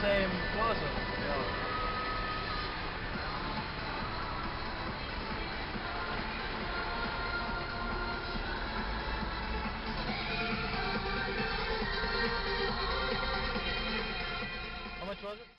same closet.